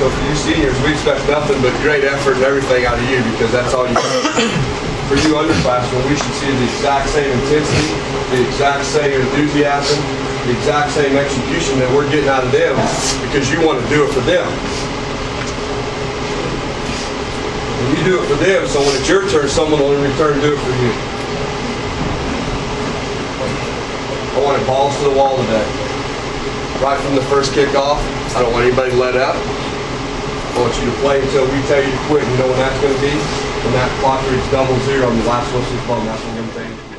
So for you seniors, we expect nothing but great effort and everything out of you because that's all you can. For you underclassmen, we should see the exact same intensity, the exact same enthusiasm, the exact same execution that we're getting out of them because you want to do it for them. And you do it for them, so when it's your turn, someone will in return do it for you. I want it balls to the wall today. Right from the first kickoff, I don't want anybody let up. I want you to play until we tell you to quit. You know when that's going to be? When that clock reads double zero on the last whistle's blown. That's when we're going to tell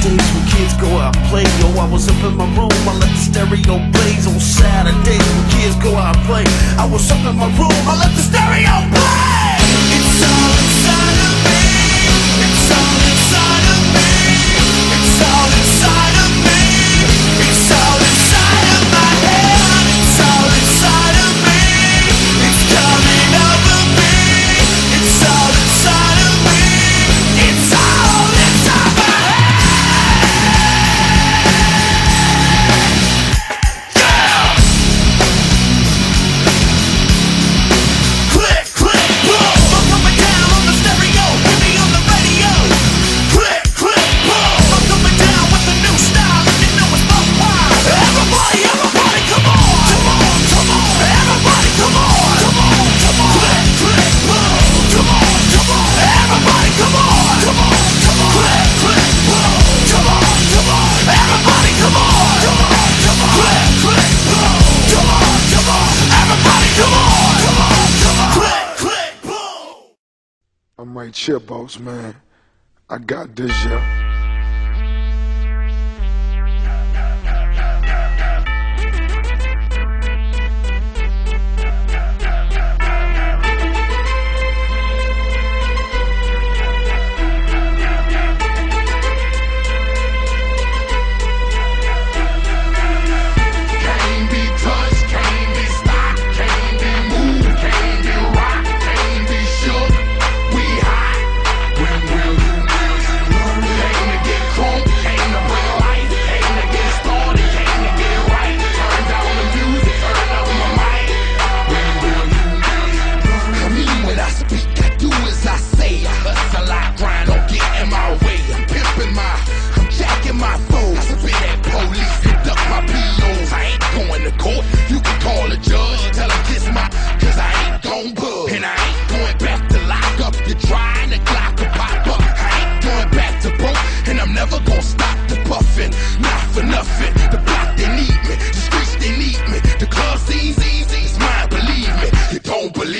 Saturdays when kids go out and play, yo, I was up in my room, I let the stereo blaze. On Saturdays when kids go out and play, I was up in my room, I let the stereo play. It's all inside of me. It's all my chip box, man. I got this, yeah.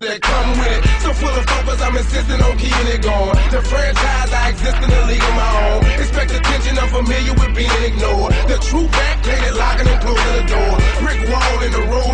that come with it. So full of focus, I'm insisting on keeping it going. The franchise, I exist in a league of my own. Expect attention, I'm familiar with being ignored. The true back, painted, locking and closing the door. Brick wall in the road.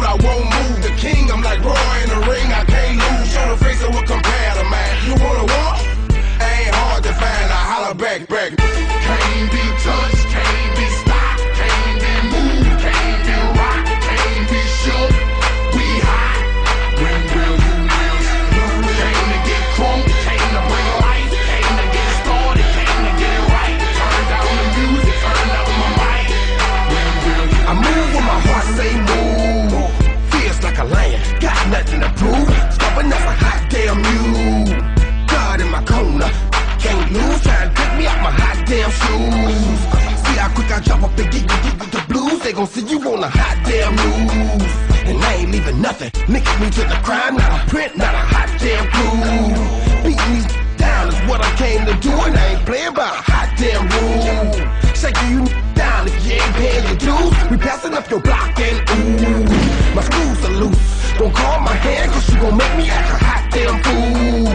I drop a big get you the blues, they gon' see you on a hot damn news. And I ain't leaving nothing. Nigga, me to the crime, not a print, not a hot damn clue. Beating these down is what I came to do, and I ain't playing by a hot damn rule. Shaking you down if you ain't paying your dues. We passing up your block and ooh, my screws are loose. Don't call my hand, cause you gon' make me act a hot damn fool.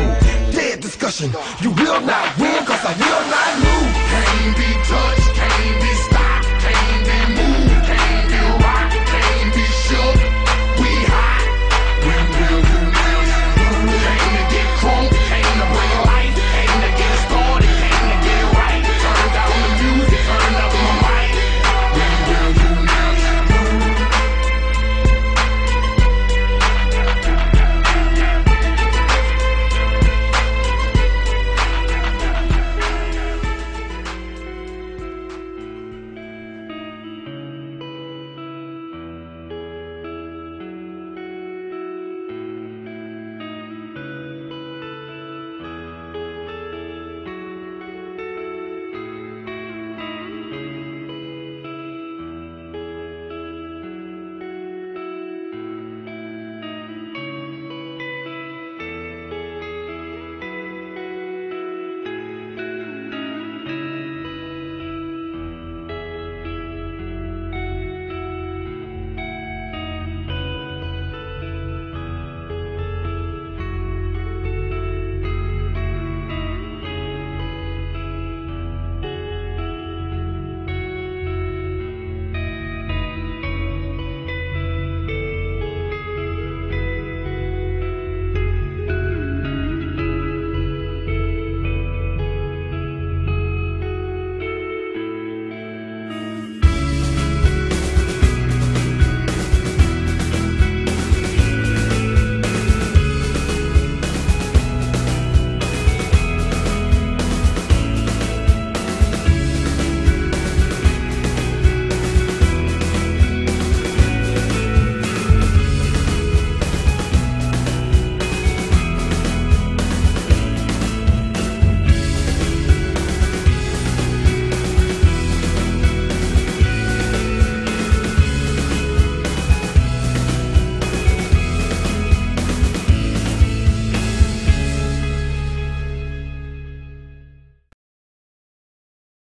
Dead discussion, you will not win, cause I will not lose. Can't be touched.